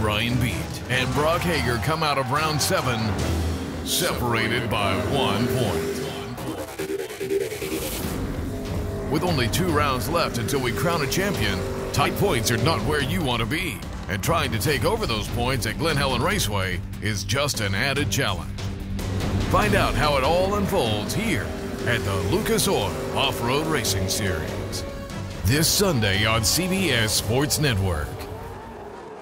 Ryan Beat and Brock Heger come out of round seven separated by one point. With only two rounds left until we crown a champion, tight points are not where you want to be. And trying to take over those points at Glen Helen Raceway is just an added challenge. Find out how it all unfolds here at the Lucas Oil Off Road Racing Series. This Sunday on CBS Sports Network.